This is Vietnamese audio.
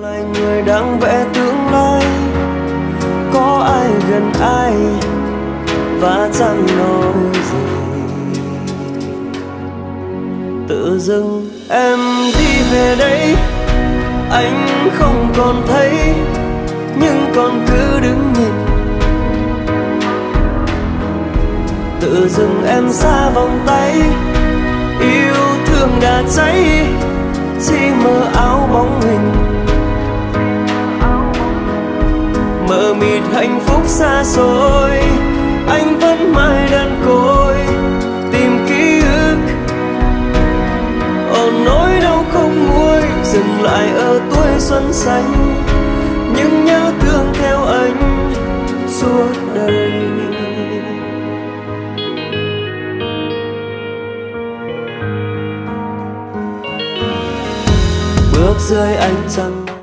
lại người đang vẽ tương lai. Có ai gần ai và chẳng nói gì. Tự dưng em đi về đây, anh không còn thấy, nhưng còn cứ đứng nhìn. Tự dưng em xa vòng tay, yêu thương đã cháy, chỉ mơ áo bóng hình. Mờ mịt hạnh phúc xa xôi. Anh vẫn mãi đơn côi, tìm ký ức. Ở nỗi đau không nguôi, dừng lại ở tuổi xuân xanh. Nhưng nhớ thương theo anh suốt đời. Bước dưới ánh trăng